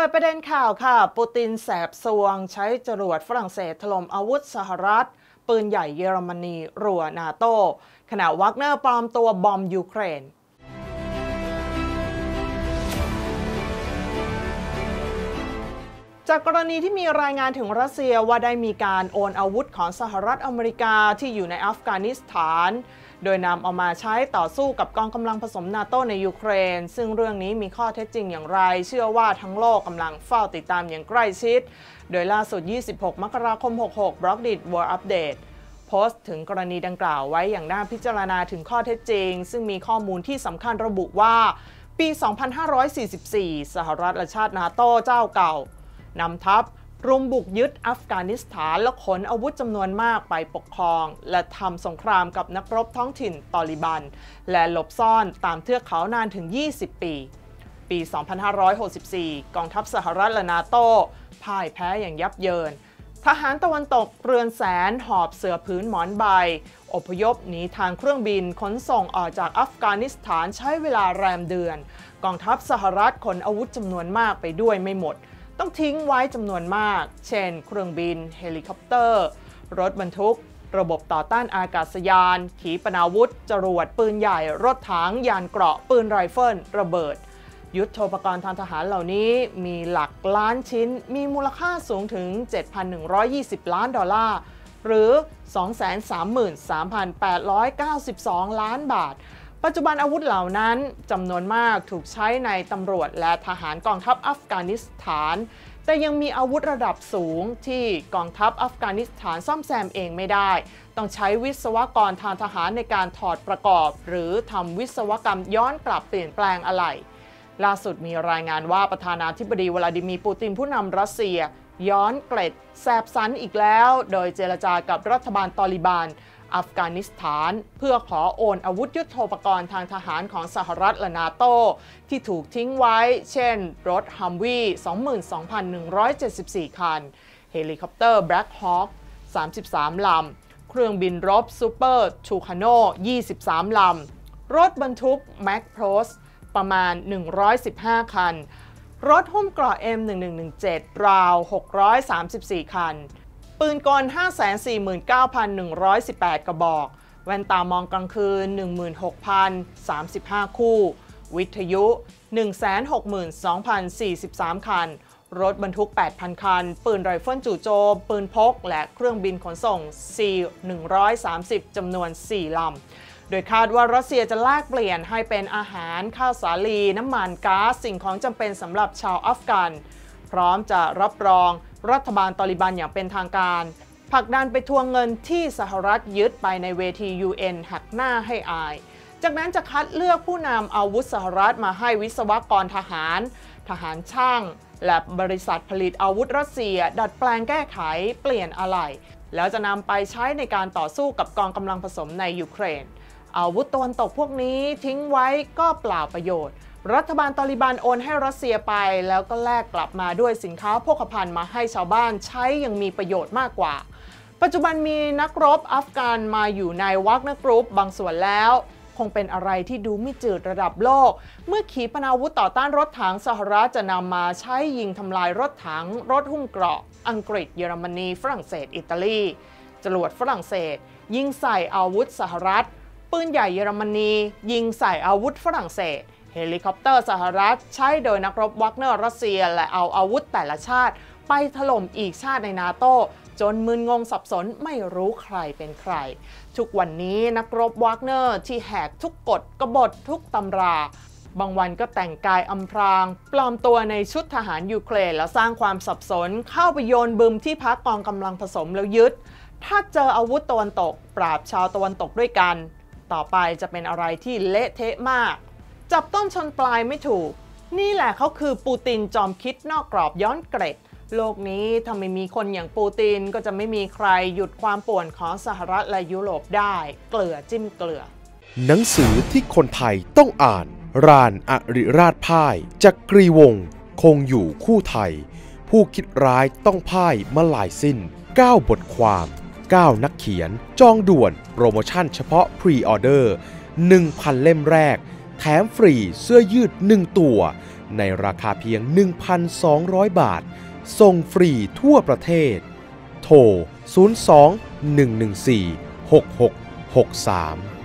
ปิดประเด็นข่าวค่ะ ปูตินแสบสวง ใช้จรวดฝรั่งเศสถล่มอาวุธสหรัฐ ปืนใหญ่เยอรมนี รัวนาโตขณะวักเนอร์ปลอมตัวบอมยูเครน จากกรณีที่มีรายงานถึงรัสเซียว่าได้มีการโอนอาวุธของสหรัฐอเมริกาที่อยู่ในอัฟกานิสถาน โดยนำเอามาใช้ต่อสู้กับกองกำลังผสมนาโตในยูเครน ซึ่งเรื่องนี้มีข้อเท็จจริงอย่างไร เชื่อว่าทั้งโลกกำลังเฝ้าติดตามอย่างใกล้ชิด โดยล่าสุด 26 มกราคม 66 b l o c k d i t World Update โพสต์ถึงกรณีดังกล่าวไว้อย่างน่าพิจารณาถึงข้อเท็จจริง ซึ่งมีข้อมูลที่สำคัญระบุว่า ปี 2544 สหรัฐและชาตินาโตเจ้าเก่า นำทัพรุมบุกยึดอัฟกานิสถานและขนอาวุธจำนวนมากไปปกครอง และทำสงครามกับนักรบท้องถิ่นตอริบัน และหลบซ่อนตามเทือกเขานานถึง 20 ปี ปี 2564 กองทัพสหรัฐและนาโต้พ่ายแพ้อย่างยับเยิน ทหารตะวันตกเรือนแสนหอบเสื่อผืนหมอนใบ อพยพหนีทางเครื่องบินขนส่งออกจากอัฟกานิสถานใช้เวลาแรมเดือน กองทัพสหรัฐขนอาวุธจำนวนมากไปด้วยไม่หมด ต้องทิ้งไว้จำนวนมาก เช่น เครื่องบิน เฮลิคอปเตอร์ รถบรรทุก ระบบต่อต้านอากาศยาน ขีปนาวุธ จรวด ปืนใหญ่ รถถัง ยานเกราะ ปืนไรเฟิล ระเบิด ยุทธโธปกรณ์ทางทหารเหล่านี้มีหลักล้านชิ้น มีมูลค่าสูงถึง 7,120 ล้านดอลลาร์หรือ 233,892 ล้านบาท ปัจจุบันอาวุธเหล่านั้นจำนวนมากถูกใช้ในตำรวจและทหารกองทัพอัฟกานิสถาน แต่ยังมีอาวุธระดับสูงที่กองทัพอัฟกานิสถานซ่อมแซมเองไม่ได้ ต้องใช้วิศวกรทางทหารในการถอดประกอบ หรือทำวิศวกรรมย้อนกลับเปลี่ยนแปลงอะไรล่าสุดมีรายงานว่าประธานาธิบดีวลาดิมีร์ปูตินผู้นำรัสเซีย ย้อนเกร็ดแสบสันอีกแล้ว โดยเจรจากับรัฐบาลตอริบาน อัฟกานิสถาน เพื่อขอโอนอาวุธยุโทโธปกรณ์ทางทหารของสหรัฐและนาโต ที่ถูกทิ้งไว้ เช่น รถฮัมวี22,174 คัน เฮลิคอปเตอร์แบล็กฮอค33 ลำ เครื่องบินรบซูเปอร์ทูคาโน23 ลำ รถบรรทุก MaxxPro ประมาณ 115 คัน รถหุ้มเกราะ M1117 ราว 634 คัน ปืนกล 549,118 กระบอก แว่นตามองกลางคืน 16,035 คู่ วิทยุ 162,043 คัน รถบรรทุก 8,000 คัน ปืนไรเฟิลจู่โจม ปืนพก และเครื่องบินขนส่ง C-130 จำนวน 4 ลำ โดยคาดว่ารัสเซียจะแลกเปลี่ยนให้เป็นอาหารข้าวสาลี น้ำมันก๊าซสิ่งของจำเป็นสำหรับชาวอัฟกัน พร้อมจะรับรองรัฐบาลตาลีบันอย่างเป็นทางการผลักดันไปทวงเงินที่สหรัฐยึดไปในเวที UN หักหน้าให้อาย จากนั้นจะคัดเลือกผู้นำอาวุธสหรัฐมาให้วิศวกรทหาร ทหารช่าง และบริษัทผลิตอาวุธรัสเซีย ดัดแปลงแก้ไขเปลี่ยนอะไหล่แล้วจะนำไปใช้ในการต่อสู้กับกองกำลังผสมในยูเครน อาวุธตะวันตกพวกนี้ทิ้งไว้ก็เปล่าประโยชน์ รัฐบาลตอริบันโอนให้รัสเซียไป แล้วก็แลกกลับมาด้วยสินค้าโภคภัณฑ์มาให้ชาวบ้านใช้ยังมีประโยชน์มากกว่า ปัจจุบันมีนักรบอัฟกานมาอยู่ในวักเนอร์บางส่วนแล้วคงเป็นอะไรที่ดูไม่จืดระดับโลก เมื่อขีปนาวุธต่อต้านรถถังสหรัฐจะนำมาใช้ยิงทำลายรถถัง รถหุ้มเกราะ อังกฤษ เยอรมนี ฝรั่งเศส อิตาลี จรวดฝรั่งเศส ยิงใส่อาวุธสหรัฐ ปืนใหญ่เยอรมนียิงใส่อาวุธฝรั่งเศส เฮลิคอปเตอร์สหรัฐใช้โดยนักรบวักเนอร์รัสเซียและเอาอาวุธแต่ละชาติ ไปถล่มอีกชาติในนาโตจนมึนงงสับสนไม่รู้ใครเป็นใคร ทุกวันนี้นักรบวักเนอร์ที่แหกทุกกฎกบฏทุกตำรา บางวันก็แต่งกายอำพราง ปลอมตัวในชุดทหารยูเครนแล้วสร้างความสับสน เข้าไปโยนบึมที่พักกองกำลังผสมแล้วยึด ถ้าเจออาวุธตะวันตก ปราบชาวตะวันตกด้วยกัน ต่อไปจะเป็นอะไรที่เละเทะมาก จับต้นชนปลายไม่ถูก นี่แหละเขาคือปูตินจอมคิดนอกกรอบย้อนเกล็ด โลกนี้ถ้าไม่มีคนอย่างปูตินก็จะไม่มีใครหยุดความป่วนของสหรัฐและยุโรปได้ เกลือจิ้มเกลือ หนังสือที่คนไทยต้องอ่าน รานอริราชพ่ายจักรีวงศ์คงอยู่คู่ไทย ผู้คิดร้ายต้องพ่ายมาหลายสิ้น9บทความ 9 นักเขียน จองด่วนโปรโมชั่นเฉพาะ pre-order 1,000 เล่มแรก แถมฟรีเสื้อยืด 1 ตัว ในราคาเพียง 1,200 บาท ส่งฟรีทั่วประเทศ โทร 02 114 6663